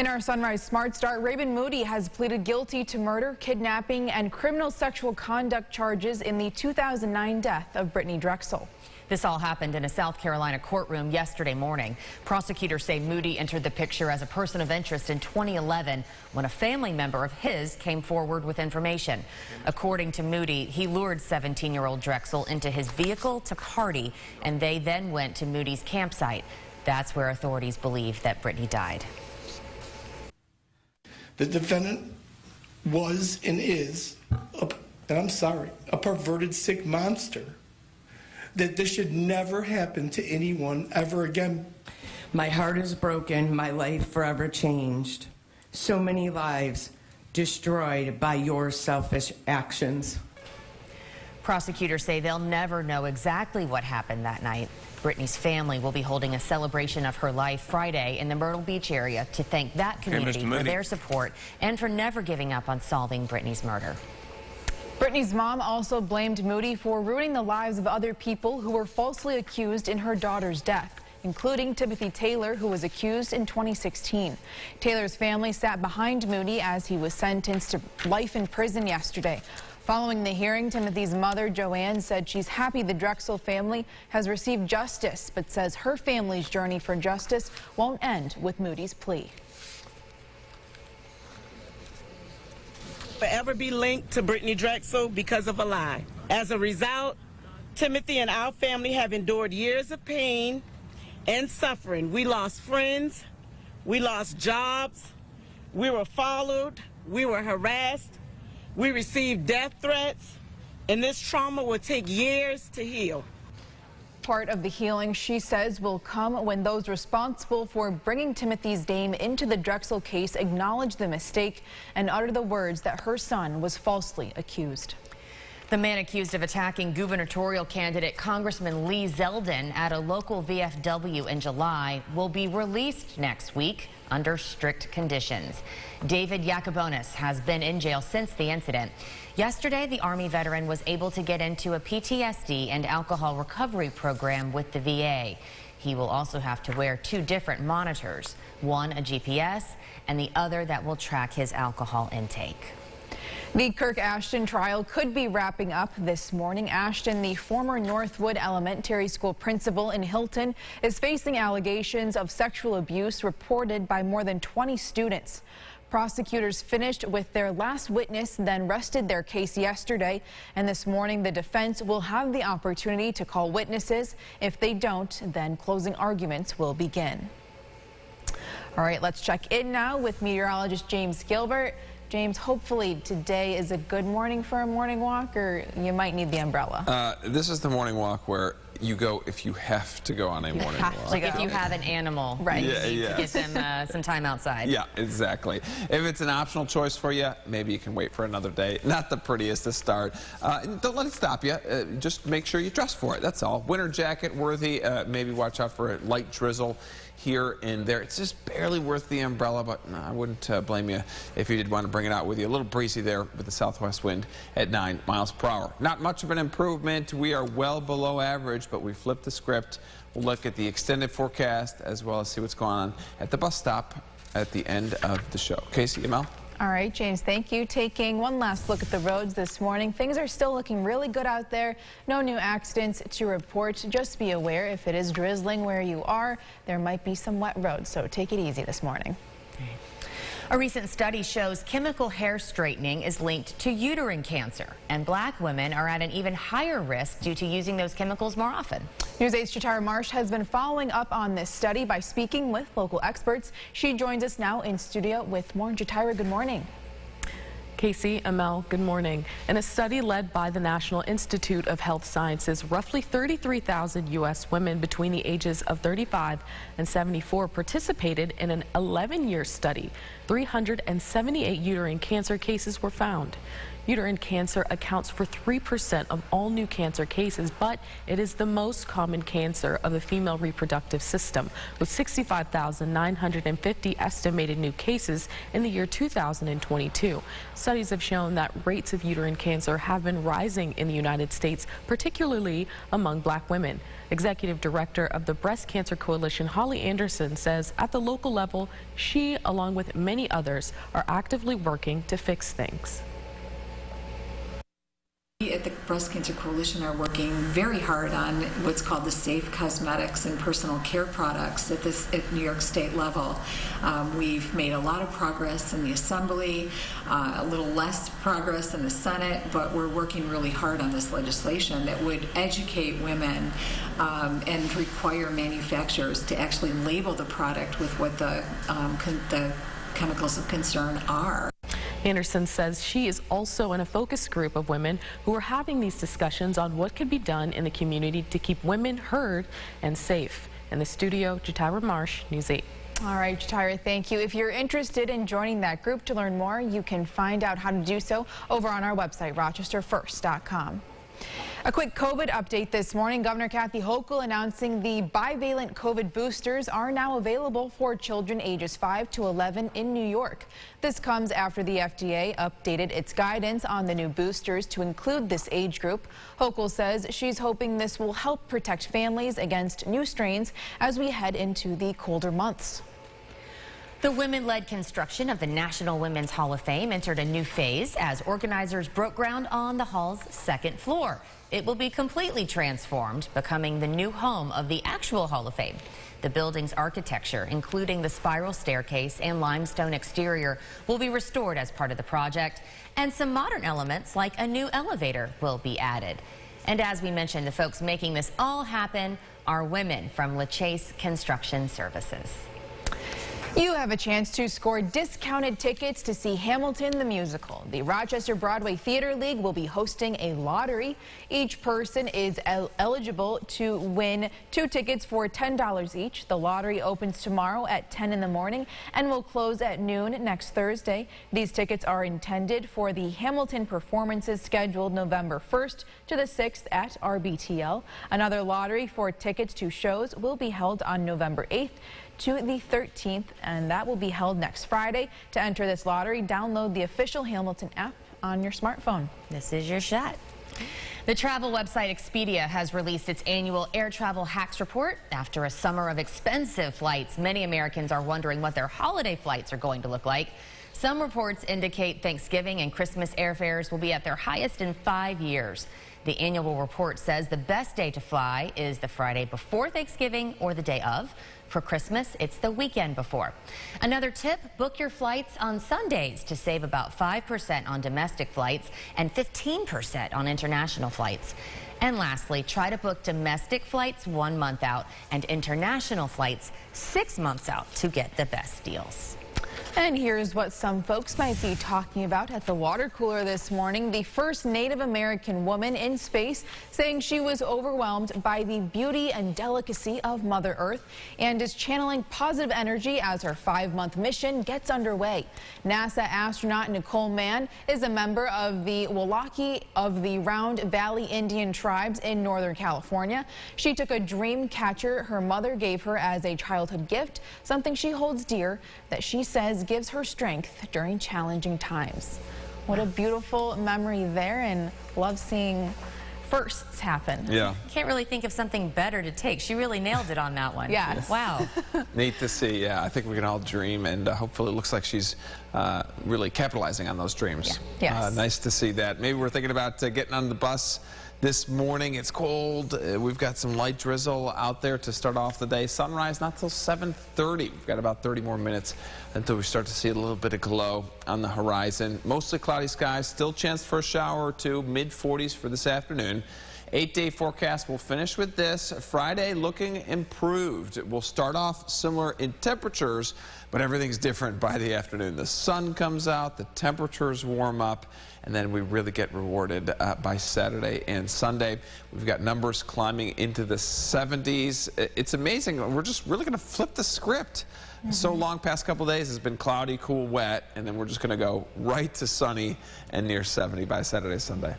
In our Sunrise Smart Start, Raymond Moody has pleaded guilty to murder, kidnapping, and criminal sexual conduct charges in the 2009 death of Brittanee Drexel. This all happened in a South Carolina courtroom yesterday morning. Prosecutors say Moody entered the picture as a person of interest in 2011 when a family member of his came forward with information. According to Moody, he lured 17-year-old Drexel into his vehicle to party, and they then went to Moody's campsite. That's where authorities believe that Brittanee died. The defendant was and is, a, and I'm sorry, a perverted, sick monster. That this should never happen to anyone ever again. My heart is broken, my life forever changed. So many lives destroyed by your selfish actions. Prosecutors say they'll never know exactly what happened that night. Brittanee's family will be holding a celebration of her life Friday in the Myrtle Beach area to thank that community for their support and for never giving up on solving Brittanee's murder. Brittanee's mom also blamed Moody for ruining the lives of other people who were falsely accused in her daughter's death including Timothy Taylor, who was accused in 2016. Taylor's family sat behind Moody as he was sentenced to life in prison yesterday. Following the hearing, Timothy's mother, Joanne, said she's happy the Drexel family has received justice, but says her family's journey for justice won't end with Moody's plea. Forever be linked to Brittanee Drexel because of a lie. As a result, Timothy and our family have endured years of pain and suffering. We lost friends, we lost jobs, we were followed, we were harassed, we received death threats, and this trauma will take years to heal. Part of the healing, she says, will come when those responsible for bringing Timothy's name into the Drexel case acknowledge the mistake and utter the words that her son was falsely accused. The man accused of attacking gubernatorial candidate Congressman Lee Zeldin at a local VFW in July will be released next week under strict conditions. David Jakubonis has been in jail since the incident. Yesterday, the Army veteran was able to get into a PTSD and alcohol recovery program with the VA. He will also have to wear two different monitors, one a GPS and the other that will track his alcohol intake. The Kirk Ashton trial could be wrapping up this morning. Ashton, the former Northwood Elementary School principal in Hilton, is facing allegations of sexual abuse reported by more than 20 students. Prosecutors finished with their last witness, then rested their case yesterday. And this morning, the defense will have the opportunity to call witnesses. If they don't, then closing arguments will begin. All right, let's check in now with meteorologist James Gilbert. James, hopefully today is a good morning for a morning walk, or you might need the umbrella. Uh, this is the morning walk where you go if you have to go on a you morning walk. Like if you have an animal, right? Yeah, yeah. To get them uh, some time outside. Yeah, exactly. If it's an optional choice for you, maybe you can wait for another day. Not the prettiest to start. Uh, don't let it stop you. Uh, just make sure you dress for it. That's all. Winter jacket worthy. Uh, maybe watch out for a light drizzle here and there. It's just barely worth the umbrella, but no, I wouldn't uh, blame you if you did want to bring it out with you. A little breezy there with the southwest wind at 9 miles per hour. Not much of an improvement. We are well below average, but we flipped the script. We'll look at the extended forecast as well as see what's going on at the bus stop at the end of the show. Casey, Mel? All right, James, thank you. Taking one last look at the roads this morning. Things are still looking really good out there. No new accidents to report. Just be aware if it is drizzling where you are, there might be some wet roads, so take it easy this morning. A recent study shows chemical hair straightening is linked to uterine cancer, and black women are at an even higher risk due to using those chemicals more often. News 8's Chatara Marsh has been following up on this study by speaking with local experts. She joins us now in studio with more. Chatara, good morning. Casey, Amel, good morning. In a study led by the National Institute of Health Sciences, roughly 33,000 U.S. women between the ages of 35 and 74 participated in an 11-year study. 378 uterine cancer cases were found. Uterine cancer accounts for 3% of all new cancer cases, but it is the most common cancer of the female reproductive system, with 65,950 estimated new cases in the year 2022. Studies have shown that rates of uterine cancer have been rising in the United States, particularly among black women. Executive Director of the Breast Cancer Coalition, Holly Anderson, says at the local level, she, along with many others, are actively working to fix things. We at the Breast Cancer Coalition are working very hard on what's called the safe cosmetics and personal care products at this at New York State level. Um, we've made a lot of progress in the Assembly, uh, a little less progress in the Senate, but we're working really hard on this legislation that would educate women um, and require manufacturers to actually label the product with what the, um, the chemicals of concern are. Anderson says she is also in a focus group of women who are having these discussions on what can be done in the community to keep women heard and safe. In the studio, Jatira Marsh, News 8. All right, Jatira, thank you. If you're interested in joining that group to learn more, you can find out how to do so over on our website, rochesterfirst.com. A quick COVID update this morning. Governor Kathy Hochul announcing the bivalent COVID boosters are now available for children ages 5 to 11 in New York. This comes after the FDA updated its guidance on the new boosters to include this age group. Hochul says she's hoping this will help protect families against new strains as we head into the colder months. The women-led construction of the National Women's Hall of Fame entered a new phase as organizers broke ground on the hall's second floor. It will be completely transformed, becoming the new home of the actual Hall of Fame. The building's architecture, including the spiral staircase and limestone exterior, will be restored as part of the project, and some modern elements like a new elevator will be added. And as we mentioned, the folks making this all happen are women from LeChase Construction Services. You have a chance to score discounted tickets to see Hamilton the musical. The Rochester Broadway Theater League will be hosting a lottery. Each person is el eligible to win two tickets for $10 each. The lottery opens tomorrow at 10 in the morning and will close at noon next Thursday. These tickets are intended for the Hamilton performances scheduled November 1st to the 6th at RBTL. Another lottery for tickets to shows will be held on November 8th to the 13th, and that will be held next Friday. To enter this lottery, download the official Hamilton app on your smartphone. This is your shot. The travel website Expedia has released its annual air travel hacks report. After a summer of expensive flights, many Americans are wondering what their holiday flights are going to look like. Some reports indicate Thanksgiving and Christmas airfares will be at their highest in five years. The annual report says the best day to fly is the Friday before Thanksgiving or the day of. For Christmas, it's the weekend before. Another tip, book your flights on Sundays to save about 5% on domestic flights and 15% on international flights. And lastly, try to book domestic flights one month out and international flights six months out to get the best deals. And here's what some folks might be talking about at the water cooler this morning. The first Native American woman in space saying she was overwhelmed by the beauty and delicacy of Mother Earth and is channeling positive energy as her five-month mission gets underway. NASA astronaut Nicole Mann is a member of the Wailacki of the Round Valley Indian tribes in Northern California. She took a dream catcher her mother gave her as a childhood gift, something she holds dear that she says gives her strength during challenging times. What a beautiful memory there and love seeing firsts happen. Yeah. Can't really think of something better to take. She really nailed it on that one. Yes. Wow. Neat to see. Yeah, I think we can all dream, and uh, hopefully it looks like she's uh, really capitalizing on those dreams. Yeah. Yes. Uh, nice to see that. Maybe we're thinking about uh, getting on the bus this morning. It's cold. Uh, we've got some light drizzle out there to start off the day. Sunrise not till 7.30. We've got about 30 more minutes until we start to see a little bit of glow on the horizon. Mostly cloudy skies. Still chance for a shower or two. Mid-40s for this afternoon. Eight-day forecast will finish with this. Friday looking improved. We'll start off similar in temperatures, but everything's different by the afternoon. The sun comes out, the temperatures warm up, and then we really get rewarded uh, by Saturday and Sunday. We've got numbers climbing into the 70s. It's amazing. We're just really going to flip the script. So long past couple days has been cloudy, cool, wet, and then we're just going to go right to sunny and near 70 by Saturday, Sunday.